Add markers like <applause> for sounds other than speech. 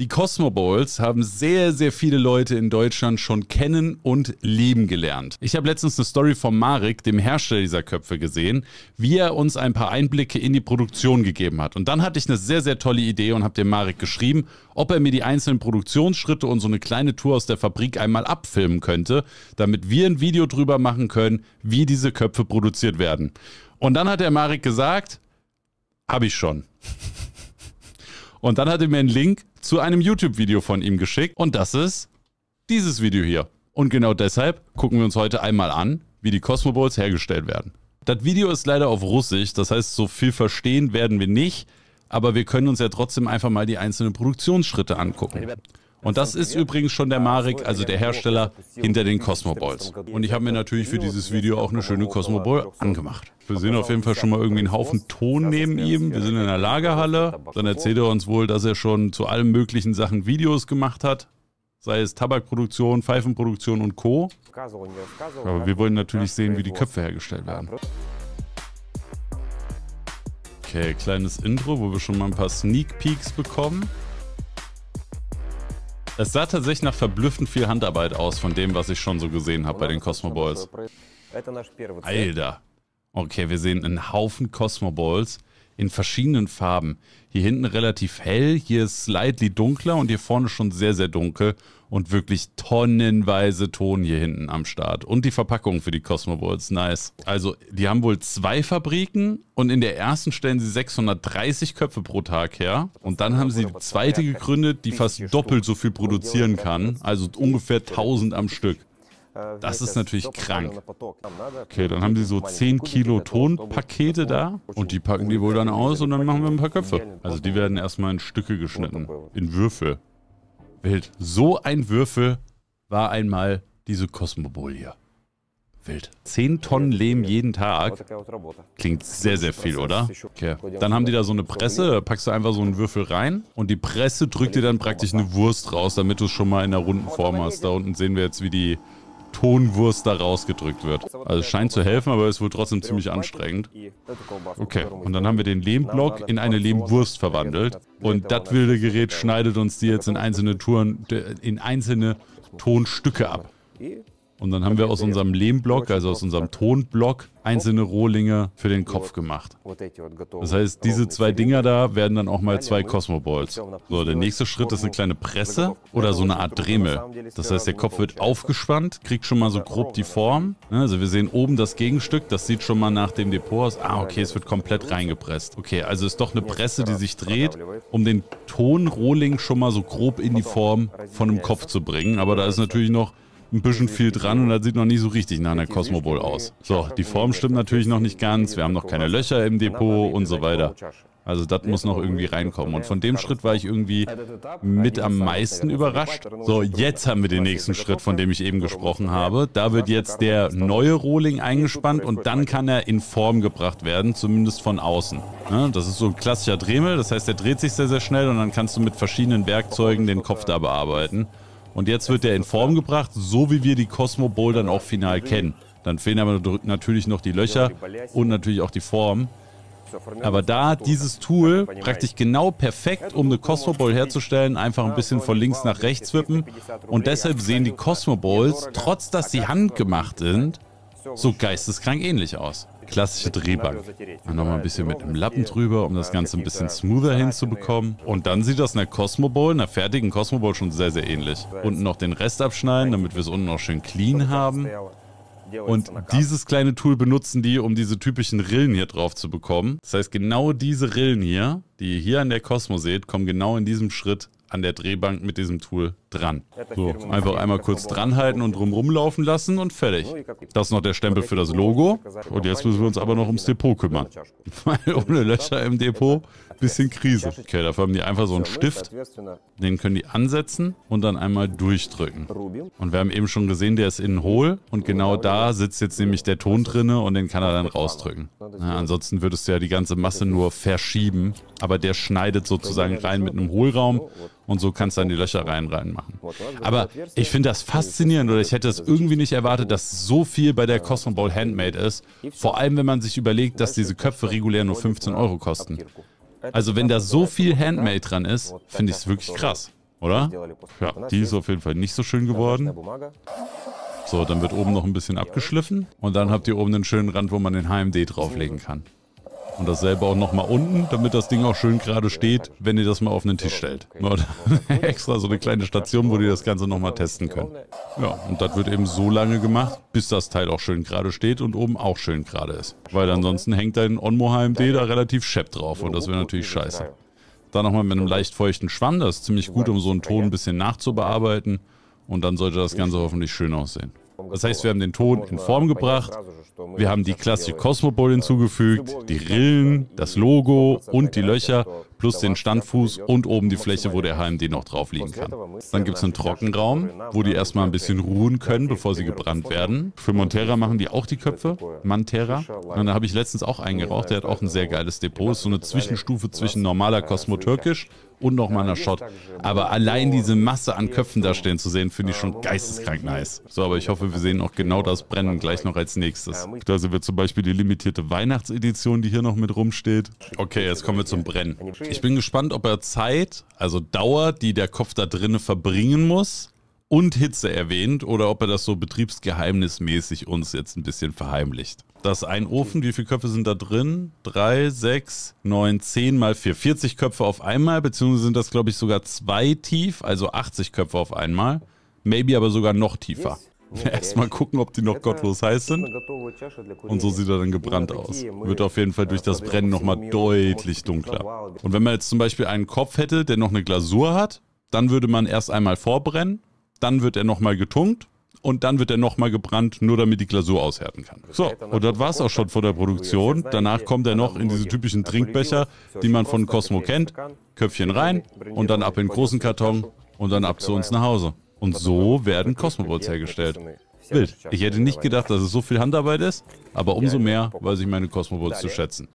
Die Cosmo Bowls haben sehr, sehr viele Leute in Deutschland schon kennen und lieben gelernt. Ich habe letztens eine Story von Marek, dem Hersteller dieser Köpfe, gesehen, wie er uns ein paar Einblicke in die Produktion gegeben hat. Und dann hatte ich eine sehr, sehr tolle Idee und habe dem Marek geschrieben, ob er mir die einzelnen Produktionsschritte und so eine kleine Tour aus der Fabrik einmal abfilmen könnte, damit wir ein Video drüber machen können, wie diese Köpfe produziert werden. Und dann hat der Marek gesagt, habe ich schon. Und dann hat er mir einen Link zu einem YouTube-Video von ihm geschickt. Und das ist dieses Video hier. Und genau deshalb gucken wir uns heute einmal an, wie die Cosmo Bowls hergestellt werden. Das Video ist leider auf Russisch, das heißt, so viel verstehen werden wir nicht, aber wir können uns ja trotzdem einfach mal die einzelnen Produktionsschritte angucken. Und das ist übrigens schon der Marek, also der Hersteller hinter den Cosmo Balls. Und ich habe mir natürlich für dieses Video auch eine schöne Cosmo Ball angemacht. Wir sehen auf jeden Fall schon mal irgendwie einen Haufen Ton neben ihm. Wir sind in der Lagerhalle. Dann erzählt er uns wohl, dass er schon zu allen möglichen Sachen Videos gemacht hat. Sei es Tabakproduktion, Pfeifenproduktion und Co. Aber wir wollen natürlich sehen, wie die Köpfe hergestellt werden. Okay, kleines Intro, wo wir schon mal ein paar Sneak Peeks bekommen. Es sah tatsächlich nach verblüffend viel Handarbeit aus von dem, was ich schon so gesehen habe bei den Cosmo Balls. Alter. Okay, wir sehen einen Haufen Cosmo Balls in verschiedenen Farben. Hier hinten relativ hell, hier ist slightly dunkler und hier vorne schon sehr, sehr dunkel und wirklich tonnenweise Ton hier hinten am Start. Und die Verpackung für die Cosmo Balls, nice. Also, die haben wohl zwei Fabriken und in der ersten stellen sie 630 Köpfe pro Tag her. Und dann haben sie die zweite gegründet, die fast doppelt so viel produzieren kann, also ungefähr 1000 am Stück. Das ist natürlich krank. Okay, dann haben sie so 10 Kilo Tonpakete da und die packen die wohl dann aus und dann machen wir ein paar Köpfe. Also die werden erstmal in Stücke geschnitten, in Würfel. Wild. So ein Würfel war einmal diese Cosmobol hier. Wild. 10 Tonnen Lehm jeden Tag. Klingt sehr, sehr viel, oder? Okay. Dann haben die da so eine Presse, da packst du einfach so einen Würfel rein und die Presse drückt dir dann praktisch eine Wurst raus, damit du es schon mal in der runden Form hast. Da unten sehen wir jetzt, wie die Tonwurst da rausgedrückt wird. Also scheint zu helfen, aber es ist wohl trotzdem ziemlich anstrengend. Okay, und dann haben wir den Lehmblock in eine Lehmwurst verwandelt. Und das wilde Gerät schneidet uns die jetzt in einzelne Touren, in einzelne Tonstücke ab. Und dann haben wir aus unserem Lehmblock, also aus unserem Tonblock, einzelne Rohlinge für den Kopf gemacht. Das heißt, diese zwei Dinger da werden dann auch mal zwei Cosmo Balls. So, der nächste Schritt ist eine kleine Presse oder so eine Art Dremel. Das heißt, der Kopf wird aufgespannt, kriegt schon mal so grob die Form. Also wir sehen oben das Gegenstück, das sieht schon mal nach dem Depot aus. Ah, okay, es wird komplett reingepresst. Okay, also ist doch eine Presse, die sich dreht, um den Tonrohling schon mal so grob in die Form von einem Kopf zu bringen. Aber da ist natürlich noch ein bisschen viel dran und das sieht noch nicht so richtig nach einer Cosmo Bowl aus. So, die Form stimmt natürlich noch nicht ganz, wir haben noch keine Löcher im Depot und so weiter. Also das muss noch irgendwie reinkommen. Und von dem Schritt war ich irgendwie mit am meisten überrascht. So, jetzt haben wir den nächsten Schritt, von dem ich eben gesprochen habe. Da wird jetzt der neue Rohling eingespannt und dann kann er in Form gebracht werden, zumindest von außen. Das ist so ein klassischer Dremel, das heißt, der dreht sich sehr, sehr schnell und dann kannst du mit verschiedenen Werkzeugen den Kopf da bearbeiten. Und jetzt wird der in Form gebracht, so wie wir die Cosmo Bowl dann auch final kennen. Dann fehlen aber natürlich noch die Löcher und natürlich auch die Form. Aber da dieses Tool praktisch genau perfekt, um eine Cosmo Bowl herzustellen, einfach ein bisschen von links nach rechts wippen. Und deshalb sehen die Cosmo Bowls, trotz dass sie handgemacht sind, so geisteskrank ähnlich aus klassische Drehbank. Dann nochmal ein bisschen mit einem Lappen drüber, um das Ganze ein bisschen smoother hinzubekommen. Und dann sieht das einer Cosmo Bowl, einer fertigen Cosmo Bowl schon sehr, sehr ähnlich. Unten noch den Rest abschneiden, damit wir es unten auch schön clean haben. Und dieses kleine Tool benutzen die, um diese typischen Rillen hier drauf zu bekommen. Das heißt, genau diese Rillen hier, die ihr hier an der Cosmo seht, kommen genau in diesem Schritt an der Drehbank mit diesem Tool dran. So, einfach einmal kurz dranhalten und drumrum laufen lassen und fertig. Das ist noch der Stempel für das Logo. Und jetzt müssen wir uns aber noch ums Depot kümmern. <laughs> Weil ohne Löcher im Depot, bisschen Krise. Okay, dafür haben die einfach so einen Stift. Den können die ansetzen und dann einmal durchdrücken. Und wir haben eben schon gesehen, der ist innen hohl. Und genau da sitzt jetzt nämlich der Ton drinne und den kann er dann rausdrücken. Na, ansonsten würdest du ja die ganze Masse nur verschieben. Aber der schneidet sozusagen rein mit einem Hohlraum und so kannst du dann die Löcher rein reinmachen. Aber ich finde das faszinierend oder ich hätte es irgendwie nicht erwartet, dass so viel bei der Cosmo Bowl Handmade ist. Vor allem, wenn man sich überlegt, dass diese Köpfe regulär nur 15 Euro kosten. Also wenn da so viel Handmade dran ist, finde ich es wirklich krass. oder? Ja, die ist auf jeden Fall nicht so schön geworden. So, dann wird oben noch ein bisschen abgeschliffen und dann habt ihr oben einen schönen Rand, wo man den HMD drauflegen kann. Und dasselbe auch nochmal unten, damit das Ding auch schön gerade steht, wenn ihr das mal auf einen Tisch stellt. <laughs> Extra so eine kleine Station, wo ihr das Ganze nochmal testen könnt. Ja, und das wird eben so lange gemacht, bis das Teil auch schön gerade steht und oben auch schön gerade ist. Weil ansonsten hängt dein Onmo HMD da relativ schepp drauf und das wäre natürlich scheiße. Dann nochmal mit einem leicht feuchten Schwamm, das ist ziemlich gut, um so einen Ton ein bisschen nachzubearbeiten. Und dann sollte das Ganze hoffentlich schön aussehen. Das heißt, wir haben den Ton in Form gebracht, wir haben die klassische Cosmopol hinzugefügt, die Rillen, das Logo und die Löcher plus den Standfuß und oben die Fläche, wo der HMD noch drauf liegen kann. Dann gibt es einen Trockenraum, wo die erstmal ein bisschen ruhen können, bevor sie gebrannt werden. Für Montera machen die auch die Köpfe, Mantera. Und da habe ich letztens auch eingeraucht, der hat auch ein sehr geiles Depot. Ist so eine Zwischenstufe zwischen normaler Cosmo Türkisch und nochmal einer Shot. Aber allein diese Masse an Köpfen da stehen zu sehen, finde ich schon geisteskrank nice. So, aber ich hoffe, wir sehen auch genau das Brennen gleich noch als nächstes. Da sind wir zum Beispiel die limitierte Weihnachtsedition, die hier noch mit rumsteht. Okay, jetzt kommen wir zum Brennen. Ich bin gespannt, ob er Zeit, also Dauer, die der Kopf da drinnen verbringen muss, und Hitze erwähnt oder ob er das so betriebsgeheimnismäßig uns jetzt ein bisschen verheimlicht. Das ist ein Ofen, wie viele Köpfe sind da drin? Drei, sechs, neun, zehn mal vier. 40 Köpfe auf einmal, beziehungsweise sind das, glaube ich, sogar zwei tief, also 80 Köpfe auf einmal. Maybe aber sogar noch tiefer. Erstmal gucken, ob die noch gottlos heiß sind. Und so sieht er dann gebrannt aus. Wird auf jeden Fall durch das Brennen nochmal deutlich dunkler. Und wenn man jetzt zum Beispiel einen Kopf hätte, der noch eine Glasur hat, dann würde man erst einmal vorbrennen, dann wird er nochmal getunkt und dann wird er nochmal gebrannt, nur damit die Glasur aushärten kann. So, und das war es auch schon von der Produktion. Danach kommt er noch in diese typischen Trinkbecher, die man von Cosmo kennt. Köpfchen rein und dann ab in den großen Karton und dann ab zu uns nach Hause. Und so werden Cosmobots hergestellt. Wild. Ich hätte nicht gedacht, dass es so viel Handarbeit ist, aber umso mehr weiß ich meine Cosmobots zu schätzen.